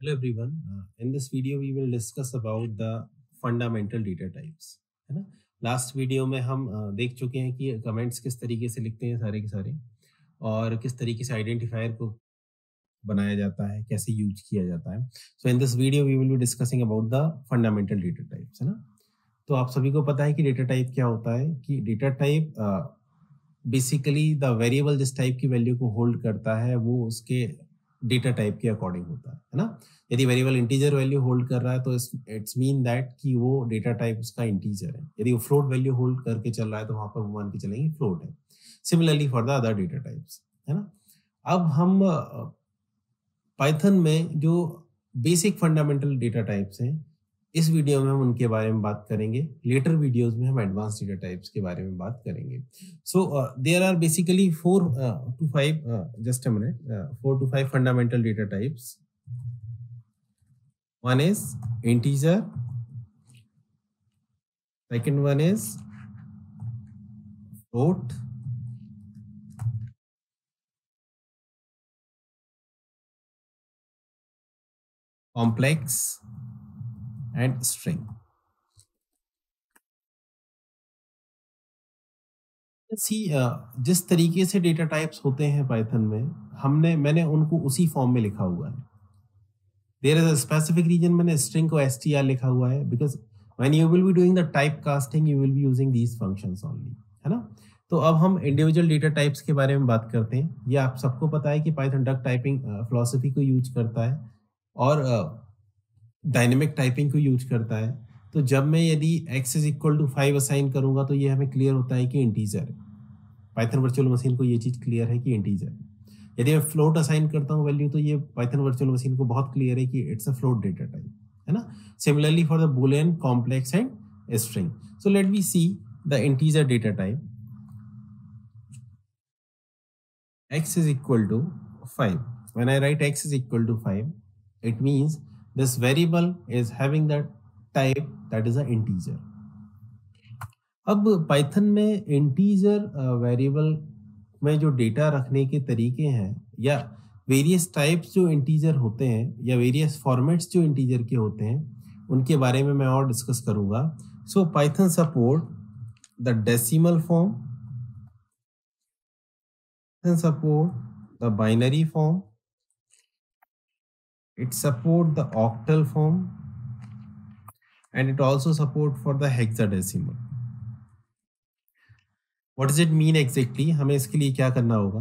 Hello everyone. Uh, in this video we will discuss about the fundamental data types. है ना last video में हम uh, देख चुके हैं कि कमेंट्स किस तरीके से लिखते हैं सारे के सारे और किस तरीके से आइडेंटिफायर को बनाया जाता है कैसे यूज़ किया जाता है so in this video we will be discussing about the fundamental data types है ना तो आप सभी को पता है कि डेटा टाइप क्या होता है कि data type basically the variable जिस टाइप की वैल्यू को होल्ड करता है वो उसके डेटा टाइप के अकॉर्डिंग होता है ना? यदि वेरिएबल इंटीजर वैल्यू होल्ड कर रहा है तो इट्स मीन दैट कि वो डेटा टाइप उसका इंटीजर है। यदि वो फ्लोट वैल्यू होल्ड करके चल रहा है तो वहाँ पर मान के चलेंगे फ्लोट है। Similarly for the other data types है ना? अब हम पाइथन में जो बेसिक फंडामेंटल डेटा टाइप्स हैं इस वीडियो में हम उनके बारे में बात करेंगे। लेटर वीडियोस में हम एडवांस डेटा टाइप्स के बारे में बात करेंगे। So there are basically four to five just a minute four to five fundamental data types one is integer. Second one is float. Complex. And string. सी जिस तरीके से डेटा टाइप्स होते हैं पाइथन में, हमने, मैंने उनको उसी फॉर्म में लिखा हुआ है। There is a specific reason मैंने स्ट्रिंग को एस टी आर लिखा हुआ है because when you will be doing the type casting you will be using these function only है ना? तो अब हम इंडिविजुअल डेटा टाइप्स के बारे में बात करते हैं। ये आप सबको पता है कि पाइथन डक टाइपिंग फिलोसफी को यूज़ करता है। और डायनेमिक टाइपिंग को यूज़ करता है। तो जब मैं यदि x is equal to five assign करूँगा तो ये हमें क्लियर होता है कि इंटीजर पाइथन वर्चुअल मशीन को ये चीज़ क्लियर है कि इंटीजर यदि मैं फ्लोट असाइन करता हूँ वैल्यू तो ये पाइथन वर्चुअल मशीन को बहुत क्लियर है कि it's a float data type है ना? Similarly for the boolean complex and string so let we see the integer data type x is equal to 5 when i write x is equal to 5 it means this variable is having the type that is a integer. अब Python में integer variable में जो data रखने के तरीके हैं, या various types जो इंटीजर होते हैं, या वेरियस फॉर्मेट्स जो इंटीजर के होते हैं, उनके बारे में मैं और डिस्कस करूँगा। सो Python support the decimal form support the binary form it support the octal form and it also support for the hexadecimal. What is it mean exactly हमें इसके लिए क्या करना होगा?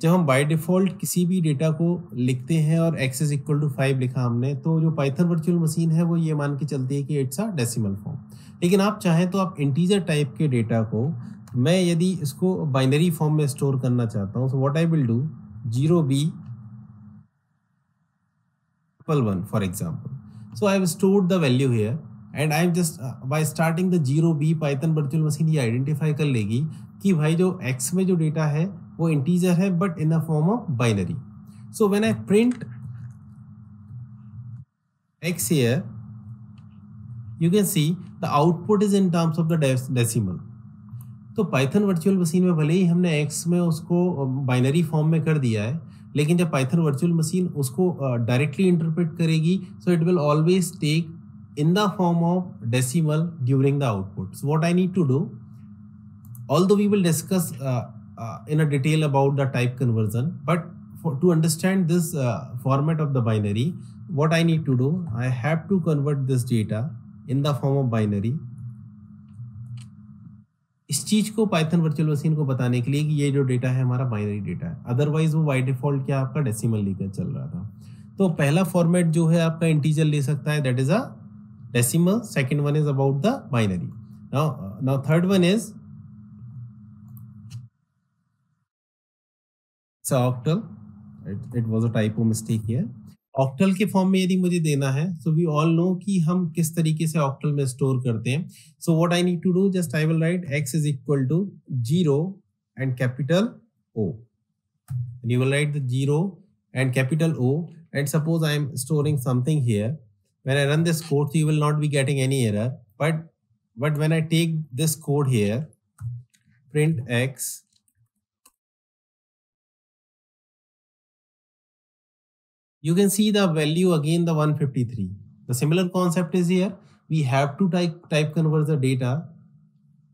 जब हम बाय डिफ़ॉल्ट किसी भी डेटा को लिखते हैं और x is equal to five लिखा हमने तो जो पाइथन वर्चुअल मशीन है, वो ये मान के चलती है कि इट्स अ डेसिमल फॉर्म लेकिन आप चाहें तो आप इंटीजर टाइप के डेटा को, मैं यदि इसको बाइनरी फॉर्म में स्टोर करना चाहता हूँ so what I will do zero B one for example so I have stored the value here and I am just by starting the zero B Python virtual machine ये identify कर लेगी कि भाई जो x में जो data है, वो इंटीजर है but in the form of binary so when I print x here you can see the output is in terms of the decimal. तो पाइथन वर्चुअल मशीन में भले ही हमने x में उसको बाइनरी फॉर्म में कर दिया है लेकिन जब पाइथन वर्चुअल मशीन उसको डायरेक्टली uh, इंटरप्रेट करेगी so it will always take in the form of decimal during the output what I need to do although we will discuss in a detail about the type conversion but to understand this format of the binary what I need to do I have to convert this data in the form of binary इस चीज़ को Python virtual machine को बताने के लिए कि ये जो डेटा है हमारा बाइनरी डेटा है। अदरवाइज़ वो बाय डिफ़ॉल्ट क्या आपका डेसिमल लेकर चल रहा था। तो पहला फॉर्मेट जो है आपका इंटीजर ले सकता है that is a is about the binary. Now uh, now third one is it's octal. It, it was a typo mistake here. Octal के फॉर्म में यदि मुझे देना है सो वी ऑल नो कि हम किस तरीके से ऑक्टल में स्टोर करते हैं। So what I need to do just I will write x is equal to zero and capital O you will write the zero and capital O and suppose I am storing something here when I run this code you will not be getting any error but but when I take this code here print x you can see the value again the 153 the similar concept is here. We have to type type convert the data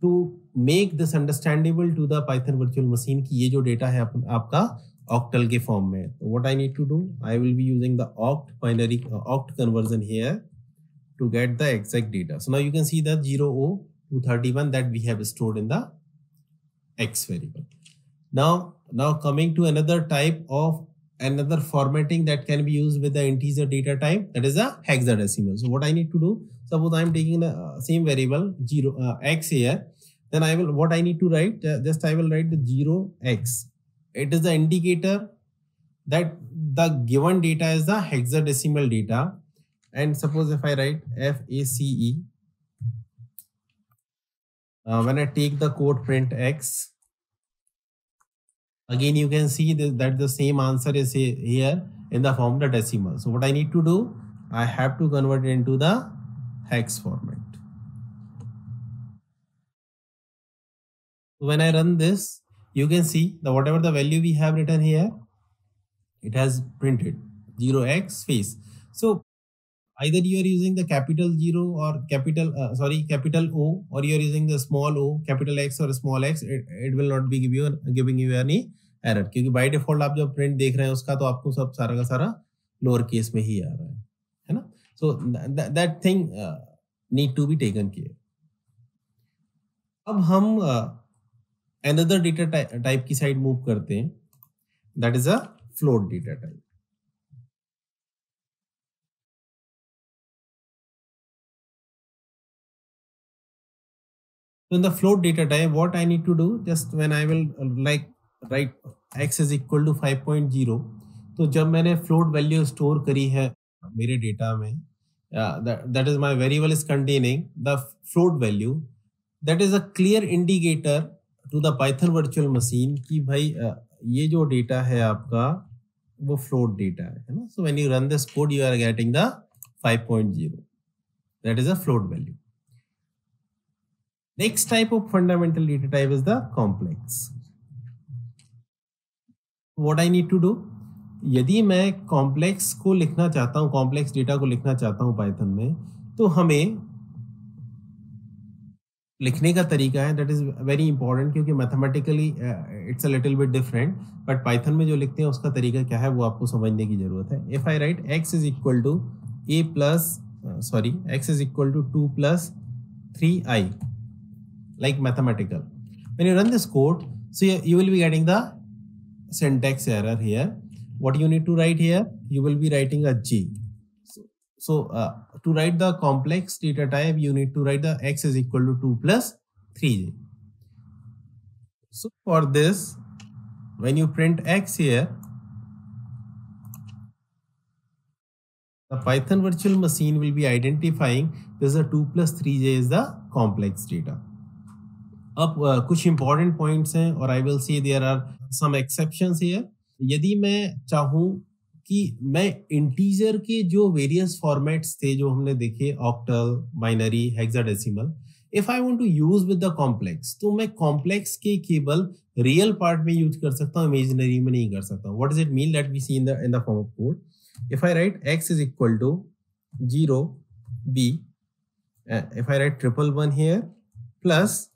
to make this understandable to the python virtual machine ki ye jo data hai aapka octal ke form so what i need to do? I will be using the oct binary uh, oct conversion here to get the exact data. So now you can see that 0 o 231 that we have stored in the x variable. Now now coming to another type of another formatting that can be used with the integer data type that is a hexadecimal. So what i need to do suppose i am taking the uh, same variable 0 uh, x here then i will what i need to write uh, just i will write the 0 x. It is the indicator that the given data is the hexadecimal data. And suppose if i write f a c e uh, when i take the code print x Again, you can see that the same answer is here in the form of the decimal. So what I need to do, I have to convert it into the hex format. When I run this, you can see the whatever the value we have written here, it has printed 0x face. So either you are using the capital 0 or capital uh, sorry capital o or you are using the small o capital x or small x it, it will not be give you giving you any error क्योंकि by default आप जब print देख रहे हैं उसका तो आपको सब सारा का सारा लोअर केस में ही आ रहा है है ना so that thing need to be taken care अब हम अनदर डेटा टाइप की साइड मूव करते हैं that is a float data type So in the float data type, what I need to do, just when I will uh, like write x is equal to 5.0, तो जब मैंने float value store करी है मेरे data में, uh, that is my variable is containing the float value, that is a clear indicator to the Python virtual machine कि भाई uh, ये जो data है आपका वो float data है, है ना? So when you run this code, you are getting the 5.0. That is a float value. Next type of fundamental data type is the complex. What I need to do? यदि मैं complex को लिखना चाहता हूँ complex data को लिखना चाहता हूँ पाइथन में तो हमें लिखने का तरीका है दैट इज़ वेरी इंपॉर्टेंट क्योंकि mathematically it's a little bit different but Python में जो लिखते हैं, उसका तरीका क्या है, वो आपको समझने की ज़रूरत है if I write x is equal to A plus sorry x is equal to two plus three I like mathematical. When you run this code, so you, you will be getting the syntax error here. What you need to write here, you will be writing a J. So, so uh, to write the complex data type, you need to write the x is equal to 2 plus 3j. So for this, when you print x here, the Python virtual machine will be identifying this is a 2 plus 3j is the complex data. अब कुछ important points हैं और I will see there are some exceptions here यदि मैं चाहूँ कि मैं integer के जो वेरियस फॉर्मेट्स थे जो हमने देखे octal binary hexadecimal if I want to use with the complex तो मैं कॉम्प्लेक्स के केवल रियल पार्ट में यूज़ कर सकता हूँ इमेजिनरी में नहीं कर सकता what is it mean that we see in the in the form of code if I write x is equal to 0 b if i write triple one here, plus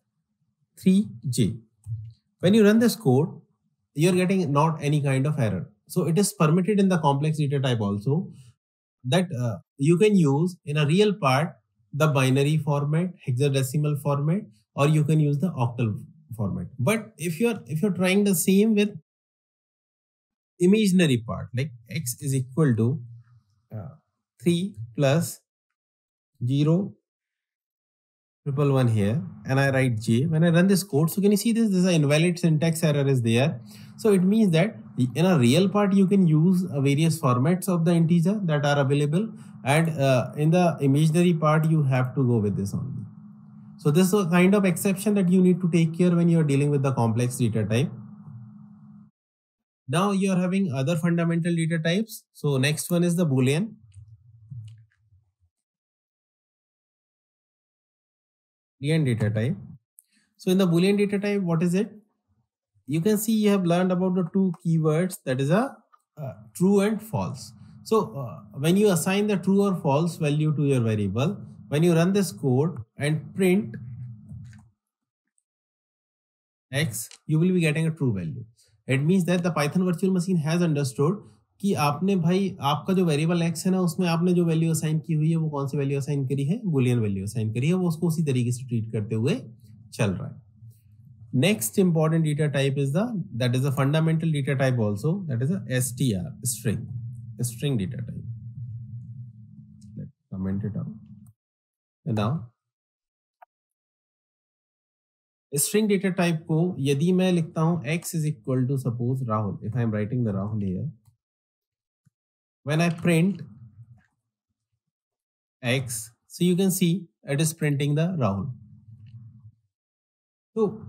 3J. When you run this code, you're getting not any kind of error. So it is permitted in the complex data type also that uh, you can use in a real part the binary format, hexadecimal format, or you can use the octal format. But if you're if you're trying the same with imaginary part like x is equal to uh, 3 plus 0 triple one here and I write J. When I run this code, so can you see this? This is an invalid syntax error is there. So it means that in a real part, you can use uh, various formats of the integer that are available. And uh, in the imaginary part, you have to go with this only. So this is a kind of exception that you need to take care when you are dealing with the complex data type. Now you are having other fundamental data types. So next one is the Boolean. Boolean data type. So in the Boolean data type, what is it? You can see you have learned about the two keywords that is a uh, true and false. So uh, when you assign the true or false value to your variable, when you run this code and print x, you will be getting a true value. It means that the Python virtual machine has understood कि आपने भाई, आपका जो variable x है ना, उसमें आपने जो वैल्यू असाइन की हुई है, वो कौन सी वैल्यू असाइन करी है? बुलियन वैल्यू असाइन करी है, वो उसको उसी तरीके से ट्रीट करते हुए चल रहा है। Next important data type is the that is a fundamental data type also that is S T R string string data type comment it out now string data type को यदि मैं लिखता हूँ, x is equal to suppose Rahul if I am writing the Rahul here when I print X, so you can see it is printing the Rahul. So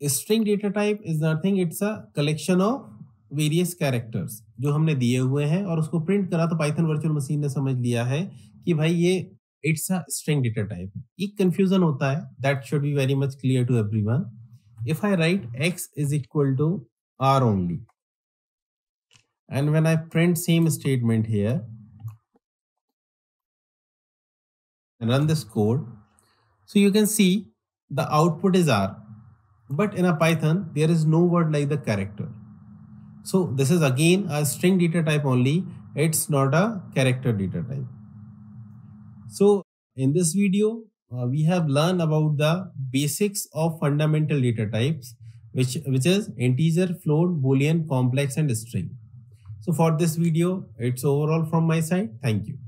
string data type is nothing, it's a collection of various characters जो हमने दिए हुए हैं और उसको print करा तो Python virtual machine ने समझ लिया है कि भाई ये it's a string data type एक कंफ्यूजन होता है that should be very much clear to everyone if I write x is equal to r only and when I print same statement here and run this code so you can see the output is R. But in a Python there is no word like the character. So this is again a string data type only. It's not a character data type. So in this video uh, we have learned about the basics of fundamental data types which which is integer float boolean complex and string so for this video, it's overall from my side. Thank you.